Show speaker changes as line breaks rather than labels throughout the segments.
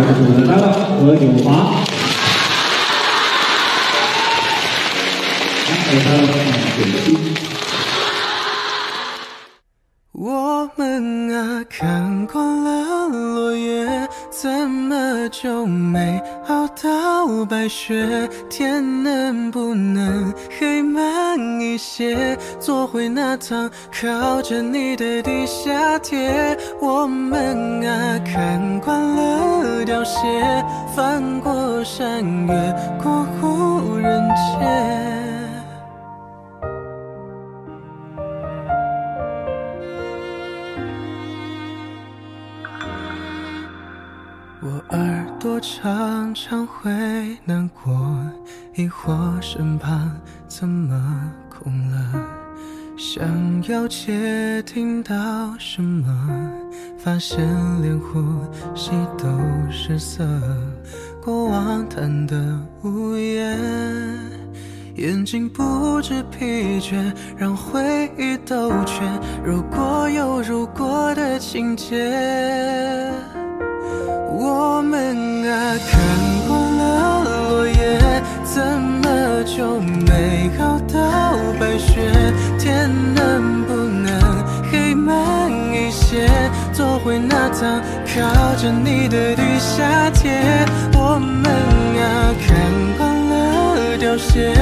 来自我们的搭档何九华。我们的点心。
我们啊，看惯了落叶，怎么就没熬到白雪？天能不能黑慢一些，做回那趟靠着你的地下铁？我们啊，看惯了凋谢，翻过山越过无人街。我耳朵常常会难过，疑惑身旁怎么空了？想要窃听到什么，发现连呼吸都失色。过往贪得无厌，眼睛不知疲倦，让回忆兜圈。如果有如果的情节。我们啊，看过了落叶，怎么就没熬到白雪？天能不能黑慢一些，做回那趟靠着你的地下铁？我们啊，看惯了凋谢，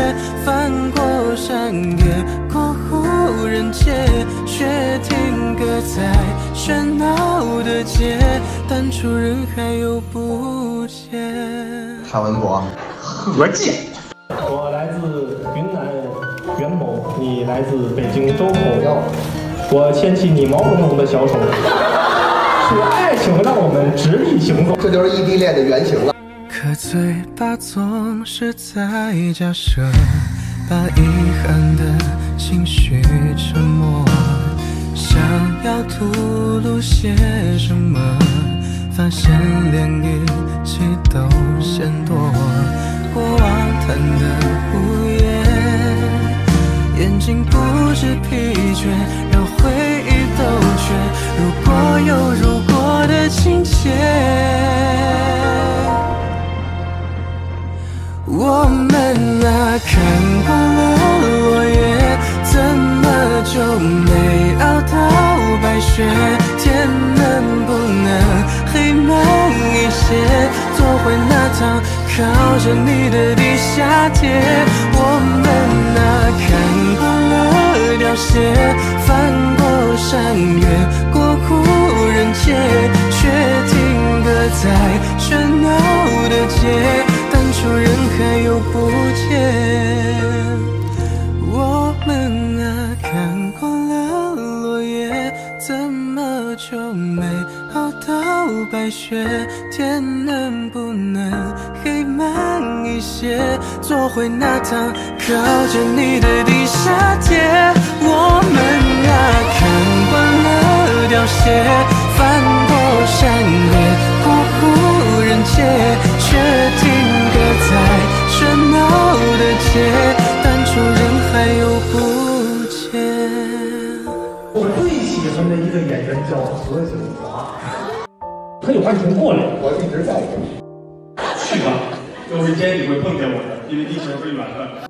翻过山越过无人街，却停格在喧闹的街。淡出人海又不见。
谭文博，
何洁。
我来自云南元谋，你来自北京周口。我牵起你毛茸茸的小手，是爱情让我们直立行走。
这就是异地恋的原型了。
可嘴巴总是在假设，把遗憾的情绪沉默，想要吐露些什么。发现连语气都嫌多，过往谈的无言，眼睛不知疲倦，让回忆兜圈。如果有如果的情节，我们啊，看过了落叶，怎么就没熬到白雪？天能不能？黑慢一些，坐回那趟靠着你的地下铁。我们啊，看惯了凋谢，山越过无人街，却停格在喧闹的街，淡出人海又不见。我们啊，看过了落叶，怎么就没？熬到白雪，天能不能黑慢一些，坐回那趟靠着你的地了凋谢，翻过山越过无人街，却停格在喧闹的街，淡出人海又不见。
我最喜欢的一个演员叫何炅。他有话你过来，
我一直在。
去吧，有一天你会碰见我的，因为地球是圆的。